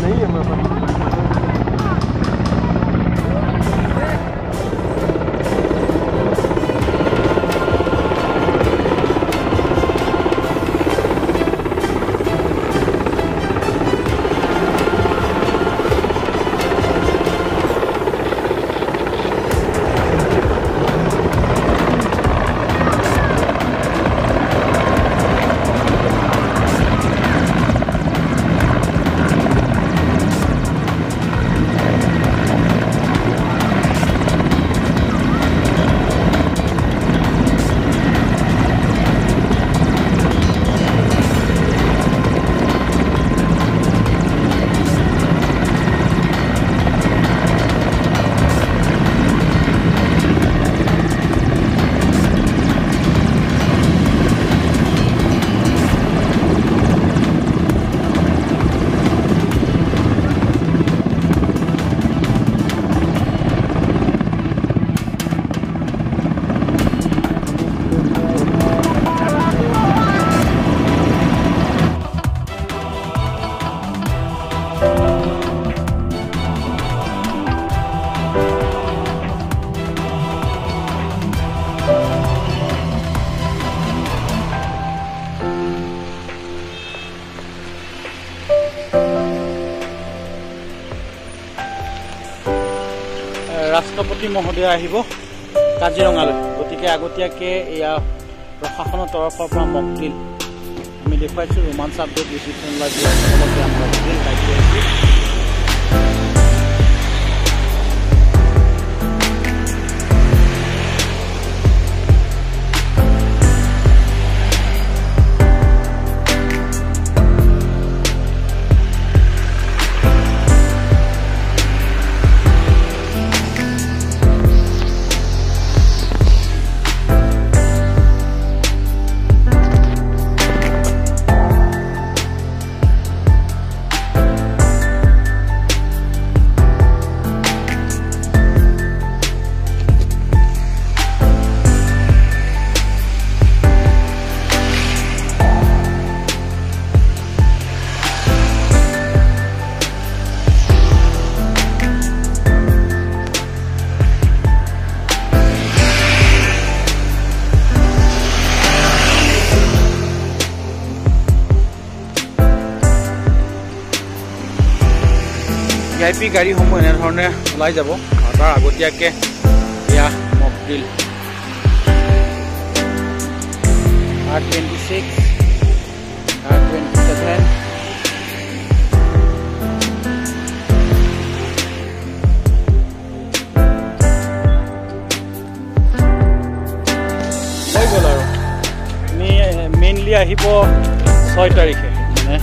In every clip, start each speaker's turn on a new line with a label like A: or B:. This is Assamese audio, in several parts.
A: nem, meu pai.
B: ৰাষ্ট্ৰপতি মহোদয় আহিব কাজিৰঙালৈ। গতিকে আগতীয়াকৈ এয়া প্ৰশাসনৰ তৰফৰ পৰা আমি দেখুৱাইছোঁ, ৰোমাঞ্চ আপডেট ইউটিউব চেনেলত আই পি গাড়ীসমূহ এনেধৰণে ওলাই যাব। আৰু তাৰ আগতীয়াকৈ এয়া mock drill R twenty six R twenty seven হৈ গ'ল আৰু। আমি মেইনলি আহিব ছয় তাৰিখে। মানে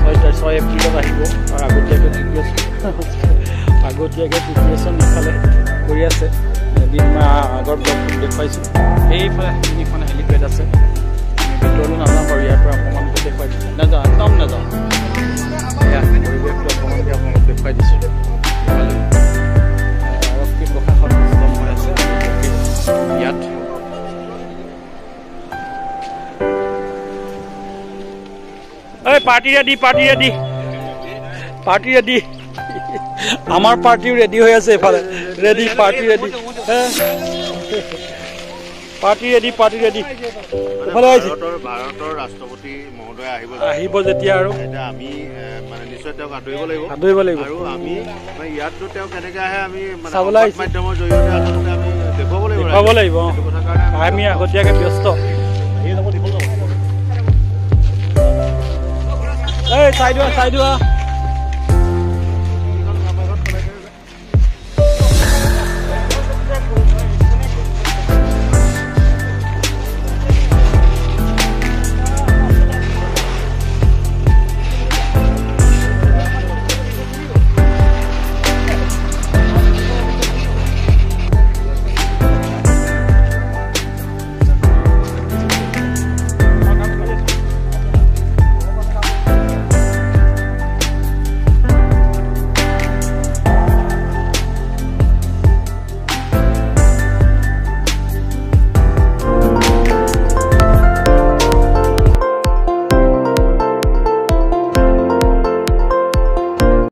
B: ছয় তাৰিখ ছয় এপ্ৰিলত আহিব। আৰু আগতীয়াকৈ আগতীয়াকৈ প্ৰিপিয়েশ্যন ইফালে কৰি আছে। এদিন মই আগৰ ব্লগটোত দেখুৱাইছোঁ সেইফালে তিনিখন হেলিপেড আছে। ভিতৰলৈ নাযাওঁ বাৰু ইয়াৰ পৰা অকণমানকৈ দেখুৱাইছোঁ নাযাওঁ একদম নাযাওঁ। পৰিৱেশটো অকণমানকৈ আপোনালোকক দেখুৱাই দিছোঁ। আৰক্ষী প্ৰশাসন স্তম্ভ হৈ আছে। ইয়াত। Party ready party ready party ready আমাৰ পাৰ্টিও ৰেডি হৈ আছে এইফালে ready party ready party ready party ready এইফালে আহিছে।
C: ভাৰতৰ ৰাষ্ট্ৰপতি মহোদয় আহিব
B: আহিব যেতিয়া আৰু।
C: আমি মানে নিশ্চয় তেওঁক আদৰিব লাগিব।
B: আদৰিব লাগিব।
C: আৰু আমি ইয়াততো তেওঁ কেনেকে আহে আমি
B: চাবলৈ আহিছো।
C: মাধ্যমৰ জৰিয়তে আচলতে আমি দেখুৱাব লাগিব।
B: দেখুৱাব আমি- আগতীয়াকৈ ব্যস্ত। এই চাই দিবা চাই দিবা